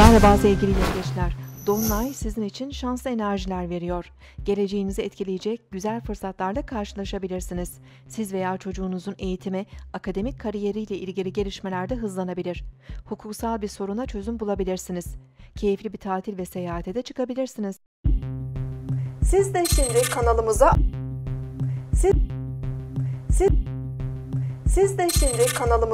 Merhaba sevgili yengeçler. Dolunay sizin için şanslı enerjiler veriyor. Geleceğinizi etkileyecek güzel fırsatlarla karşılaşabilirsiniz. Siz veya çocuğunuzun eğitimi, akademik kariyeriyle ilgili gelişmelerde hızlanabilir. Hukuksal bir soruna çözüm bulabilirsiniz. Keyifli bir tatil ve seyahate de çıkabilirsiniz. Siz de şimdi kanalımıza siz, siz, siz de şimdi kanalımıza